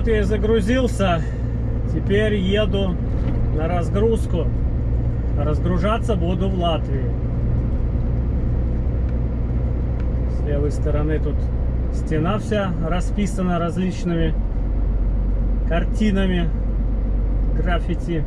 Вот я и загрузился. Теперь еду на разгрузку. Разгружаться буду в Латвии. С левой стороны тут стена вся расписана различными картинами, граффити.